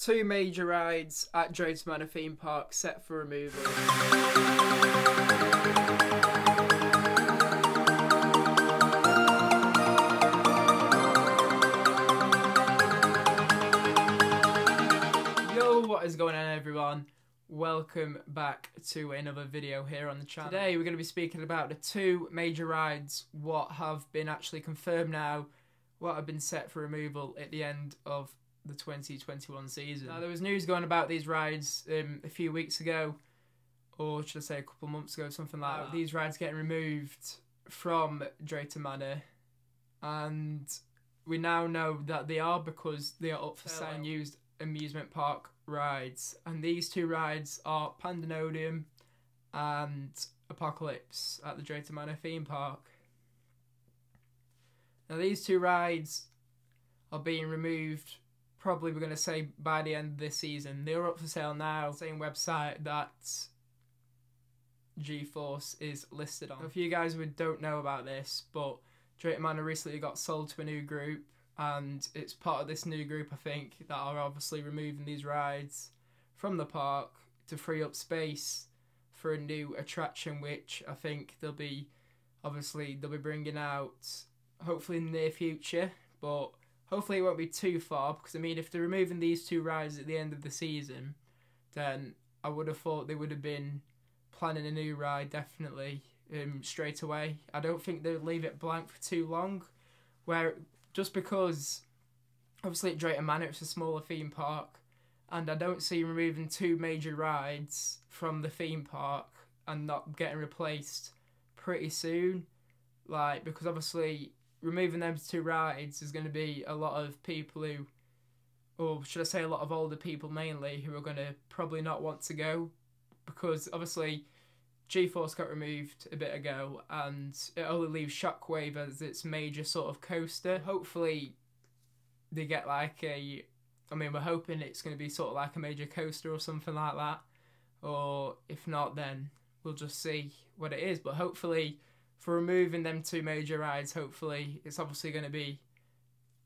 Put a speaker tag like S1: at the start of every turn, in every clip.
S1: two major rides at Drayton Manor theme park set for removal. Yo, what is going on everyone? Welcome back to another video here on the channel. Today we're going to be speaking about the two major rides, what have been actually confirmed now, what have been set for removal at the end of the 2021 season. Now, there was news going about these rides um, a few weeks ago, or should I say a couple months ago, something like that. These rides getting removed from Drayton Manor, and we now know that they are because they are up for sale and used amusement park rides. And these two rides are Pandemonium and Apocalypse at the Drayton Manor theme park. Now, these two rides are being removed probably we're going to say by the end of this season. They're up for sale now. Same website that G-Force is listed on. If you guys would don't know about this, but Drayton Manor recently got sold to a new group, and it's part of this new group, I think, that are obviously removing these rides from the park to free up space for a new attraction, which I think they'll be obviously they'll be bringing out hopefully in the near future, but hopefully it won't be too far because I mean if they're removing these two rides at the end of the season, then I would have thought they would have been planning a new ride definitely um, straight away. I don't think they'd leave it blank for too long, where just because obviously at Drayton Manor it's a smaller theme park, and I don't see removing two major rides from the theme park and not getting replaced pretty soon. Like because obviously removing them two rides is going to be a lot of people who, or should I say, a lot of older people mainly, who are going to probably not want to go because obviously G Force got removed a bit ago and it only leaves Shockwave as its major sort of coaster. Hopefully, they get like a. I mean, we're hoping it's going to be sort of like a major coaster or something like that. Or if not, then we'll just see what it is. But hopefully, for removing them two major rides, hopefully it's obviously going to be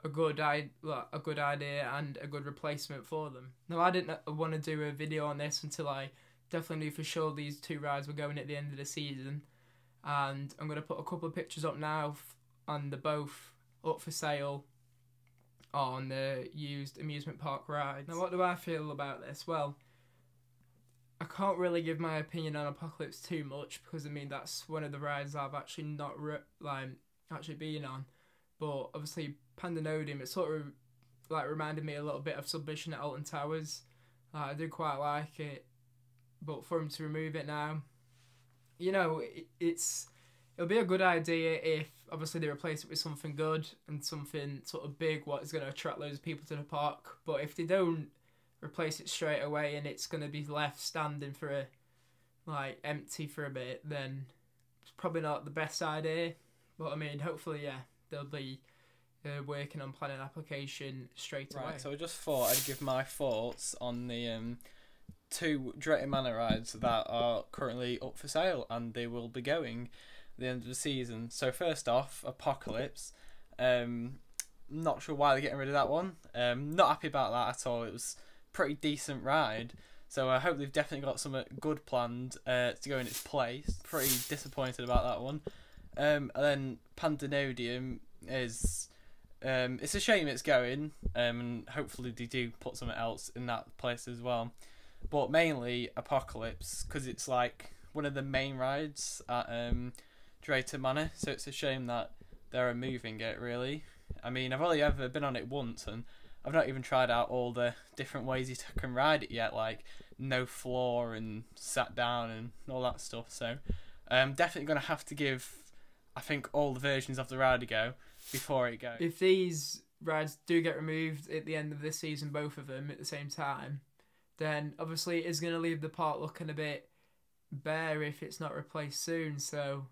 S1: a good I a good idea and a good replacement for them. Now I didn't uh, want to do a video on this until I definitely knew for sure these two rides were going at the end of the season, and I'm going to put a couple of pictures up now on the both up for sale on the used amusement park rides. Now what do I feel about this? Well, can't really give my opinion on Apocalypse too much because I mean that's one of the rides I've actually not re- like actually been on, but obviously Pandemonium it sort of like reminded me a little bit of Submission at Alton Towers. Uh, I do quite like it, but for him to remove it now, you know, it, it's it'll be a good idea if obviously they replace it with something good and something sort of big, what is going to attract loads of people to the park. But if they don't replace it straight away and it's going to be left standing for a like empty for a bit, then it's probably not the best idea. But I mean, hopefully, yeah, they'll be uh, working on planning application straight away. right.
S2: So I just thought I'd give my thoughts on the um, two Drayton Manor rides that are currently up for sale and they will be going the end of the season. So first off, Apocalypse. Um, not sure why they're getting rid of that one. Um, not happy about that at all. It was pretty decent ride. So I hope they've definitely got some good planned uh, to go in its place. Pretty disappointed about that one. Um, and then Pandemonium is um, it's a shame it's going, um, and hopefully they do put something else in that place as well. But mainly Apocalypse because it's like one of the main rides at um, Drayton Manor. So it's a shame that they're removing it. Really, I mean I've only ever been on it once, and I've not even tried out all the different ways you can ride it yet, like no floor and sat down and all that stuff. So I'm um, definitely going to have to give, I think, all the versions of the ride a go before it goes.
S1: If these rides do get removed at the end of this season, both of them at the same time, then obviously it is going to leave the park looking a bit bare if it's not replaced soon. So,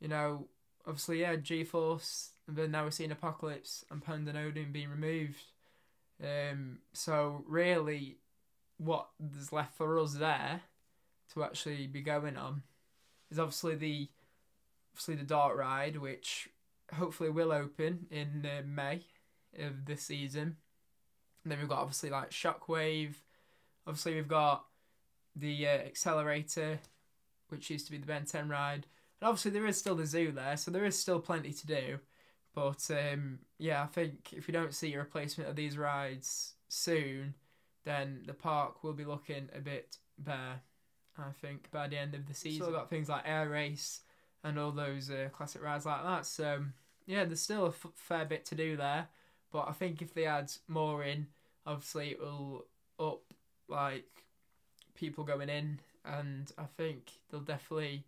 S1: you know, obviously, yeah, G Force, and then now we're seeing Apocalypse and Pandemonium being removed. Um, so really, what is left for us there to actually be going on is obviously the obviously the dart ride, which hopefully will open in uh, May of this season, And then we've got obviously like Shockwave. Obviously we've got the uh, accelerator, which used to be the Ben 10 ride. And obviously there is still the zoo there, so there is still plenty to do. But um, yeah, I think if we don't see a replacement of these rides soon, then the park will be looking a bit bare. I think by the end of the season, still got things like air race and all those uh, classic rides like that. So yeah, there's still a f- fair bit to do there. But I think if they add more in, obviously it will up like people going in, and I think they'll definitely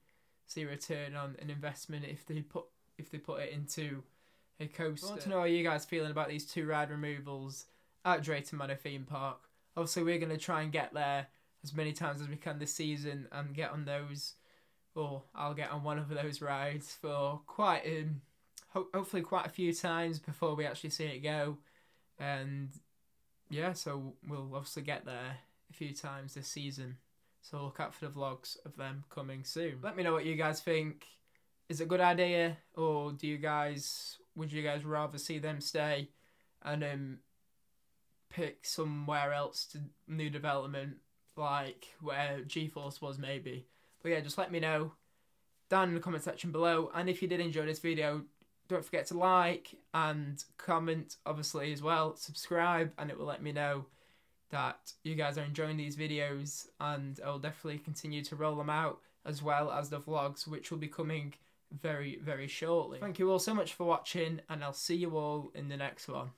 S1: see a return on an investment if they put if they put it into a coaster. I want to know how you guys feeling about these two ride removals at Drayton Manor theme park. Obviously, we're going to try and get there as many times as we can this season and get on those, or I'll get on one of those rides for quite um, ho- hopefully quite a few times before we actually see it go, and yeah, so we'll obviously get there a few times this season. So look out for the vlogs of them coming soon. Let me know what you guys think. Is it a good idea, or do you guys would you guys rather see them stay and um pick somewhere else to new development like where G-Force was maybe? But yeah, just let me know down in the comment section below. And if you did enjoy this video, don't forget to like and comment obviously as well. Subscribe and it will let me know that you guys are enjoying these videos and I will definitely continue to roll them out as well as the vlogs which will be coming very very shortly. Thank you all so much for watching and I'll see you all in the next one.